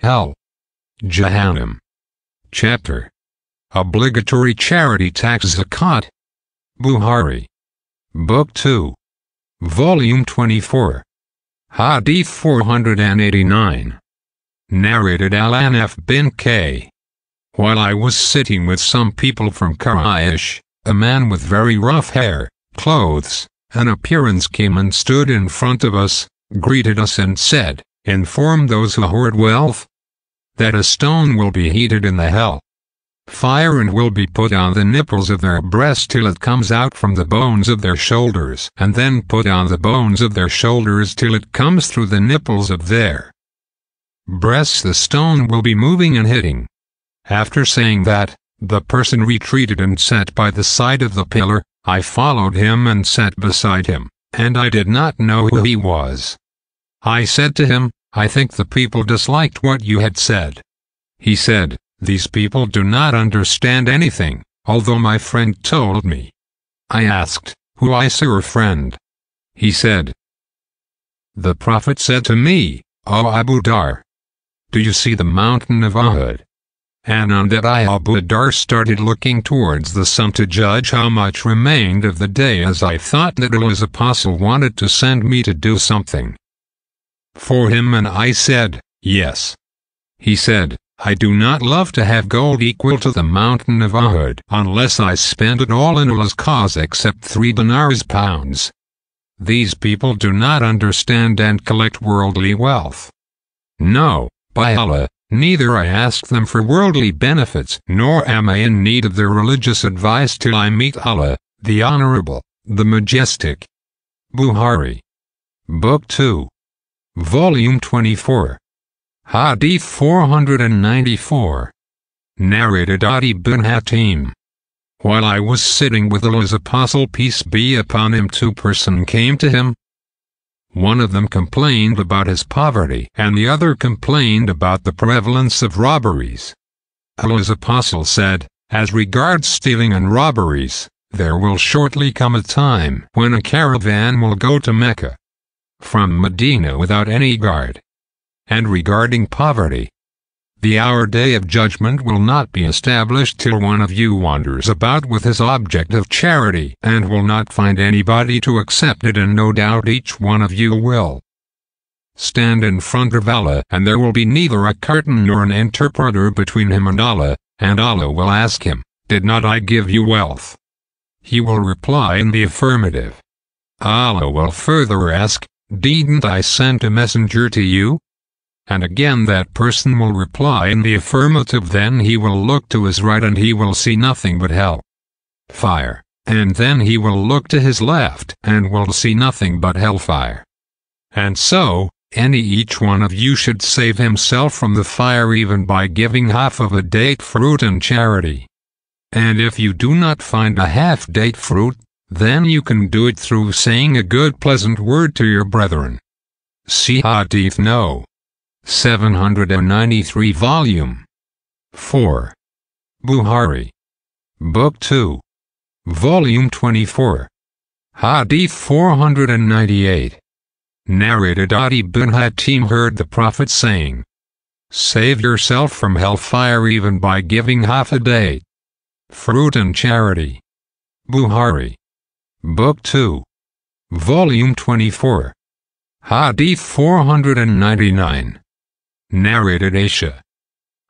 Hell. Jahannam. Chapter. Obligatory Charity Tax Zakat. Bukhari. Book 2. Volume 24. Hadith 489. Narrated Al-Ahnaf bin K. While I was sitting with some people from Quraysh, a man with very rough hair, clothes, and appearance came and stood in front of us, greeted us and said, Inform those who hoard wealth, that a stone will be heated in the hell. Fire and will be put on the nipples of their breast till it comes out from the bones of their shoulders, and then put on the bones of their shoulders till it comes through the nipples of their breasts. The stone will be moving and hitting. After saying that, the person retreated and sat by the side of the pillar. I followed him and sat beside him, and I did not know who he was. I said to him, I think the people disliked what you had said. He said, These people do not understand anything, although my friend told me. I asked, Who is your friend? He said, The Prophet said to me, O Abu Dharr, do you see the mountain of Uhud? And on that I Abu Dharr started looking towards the sun to judge how much remained of the day as I thought that Allah's apostle wanted to send me to do something for him and I said, Yes. He said, I do not love to have gold equal to the mountain of Uhud unless I spend it all in Allah's cause except three dinars pounds. These people do not understand and collect worldly wealth. No, by Allah, neither I ask them for worldly benefits nor am I in need of their religious advice till I meet Allah, the Honorable, the Majestic. Bukhari. Book 2 Volume 24. Hadith 494. Narrated Adi bin Hatim. While I was sitting with Allah's apostle peace be upon him two person came to him. One of them complained about his poverty and the other complained about the prevalence of robberies. Allah's apostle said, As regards stealing and robberies, there will shortly come a time when a caravan will go to Mecca from Medina without any guard. And regarding poverty, the hour day of judgment will not be established till one of you wanders about with his object of charity and will not find anybody to accept it and no doubt each one of you will stand in front of Allah and there will be neither a curtain nor an interpreter between him and Allah, and Allah will ask him, Did not I give you wealth? He will reply in the affirmative. Allah will further ask, Didn't I send a messenger to you? And again that person will reply in the affirmative then he will look to his right and he will see nothing but hell. Fire. And then he will look to his left and will see nothing but hellfire. And so, any each one of you should save himself from the fire even by giving half of a date fruit in charity. And if you do not find a half date fruit, then you can do it through saying a good pleasant word to your brethren. See Hadith No. 793 Volume 4. Bukhari. Book 2. Volume 24. Hadith 498. Narrated Adi bin Hatim heard the Prophet saying, Save yourself from hellfire even by giving half a day. Fruit and charity. Bukhari. Book 2. Volume 24. Hadith 499. Narrated Aisha.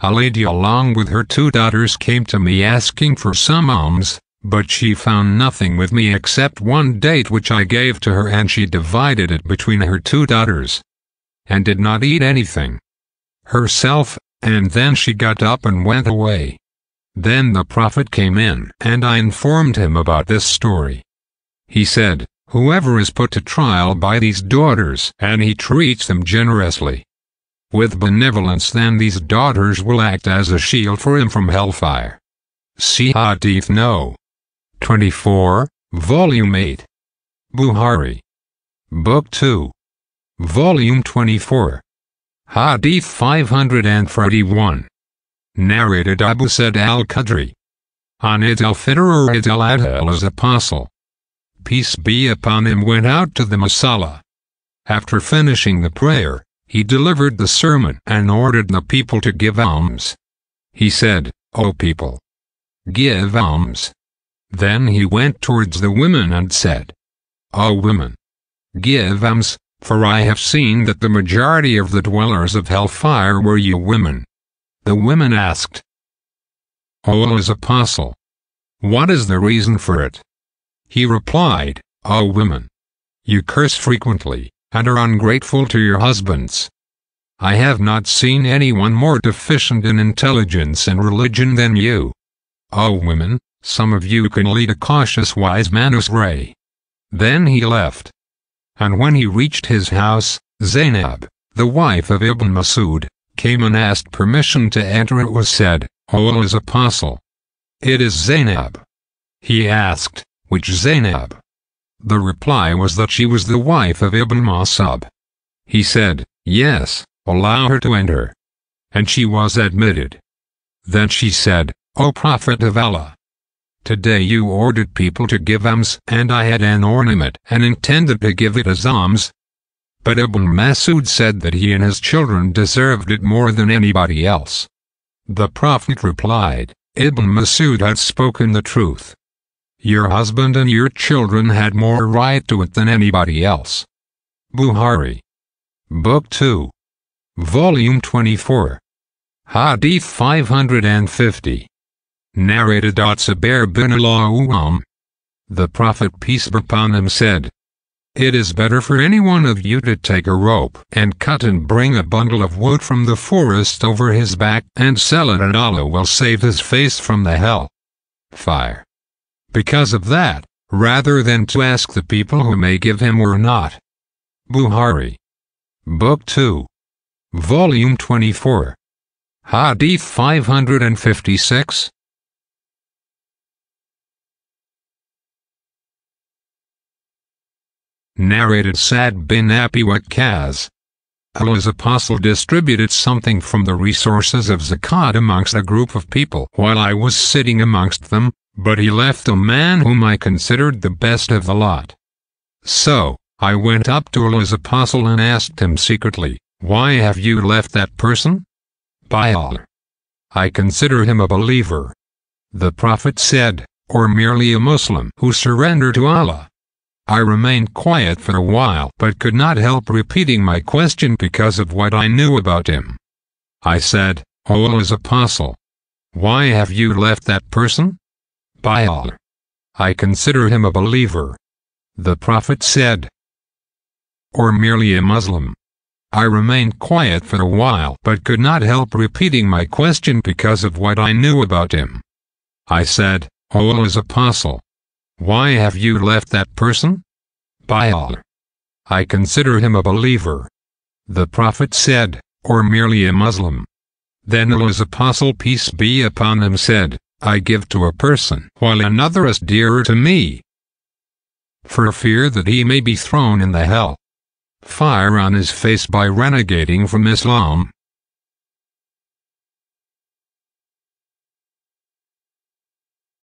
A lady along with her two daughters came to me asking for some alms, but she found nothing with me except one date which I gave to her and she divided it between her two daughters. And did not eat anything. Herself, and then she got up and went away. Then the Prophet came in and I informed him about this story. He said, Whoever is put to trial by these daughters and he treats them generously with benevolence then these daughters will act as a shield for him from hellfire. See Hadith No. 24, Volume 8. Bukhari. Book 2. Volume 24. Hadith 541. Narrated Abu Said al-Khudri. On Eid al-Fitr or Eid al-Adha as apostle peace be upon him, went out to the Musalla. After finishing the prayer, he delivered the sermon and ordered the people to give alms. He said, O people, give alms. Then he went towards the women and said, O women, give alms, for I have seen that the majority of the dwellers of hellfire were you women. The women asked, O Allah's apostle, what is the reason for it? He replied, O women, you curse frequently, and are ungrateful to your husbands. I have not seen anyone more deficient in intelligence and religion than you. O women, some of you can lead a cautious wise man astray. Then he left. And when he reached his house, Zainab, the wife of Ibn Masud, came and asked permission to enter. It was said, O Allah's apostle. It is Zainab. He asked, which Zainab? The reply was that she was the wife of Ibn Masud. He said, Yes, allow her to enter. And she was admitted. Then she said, O Prophet of Allah, Today you ordered people to give alms and I had an ornament and intended to give it as alms. But Ibn Masud said that he and his children deserved it more than anybody else. The Prophet replied, Ibn Masud had spoken the truth. Your husband and your children had more right to it than anybody else. Bukhari. Book 2. Volume 24. Hadith 550. Narrated Zubair bin al The Prophet peace be upon him said, It is better for any one of you to take a rope and cut and bring a bundle of wood from the forest over his back and sell it and Allah will save his face from the hell. Fire because of that, rather than to ask the people who may give him or not. Bukhari. Book 2. Volume 24. Hadith 556. Narrated Sad bin Abi Waqqas. Allah's apostle distributed something from the resources of zakat amongst a group of people while I was sitting amongst them, but he left a man whom I considered the best of the lot. So, I went up to Allah's apostle and asked him secretly, Why have you left that person? By Allah. I consider him a believer. The Prophet said, or merely a Muslim who surrendered to Allah. I remained quiet for a while but could not help repeating my question because of what I knew about him. I said, O Allah's apostle, why have you left that person? By Allah. I consider him a believer. The Prophet said, or merely a Muslim. I remained quiet for a while but could not help repeating my question because of what I knew about him. I said, O Allah's apostle, why have you left that person? By Allah. I consider him a believer. The Prophet said, or merely a Muslim. Then Allah's apostle peace be upon him said, I give to a person while another is dearer to me. For fear that he may be thrown in the hell. Fire on his face by renegating from Islam.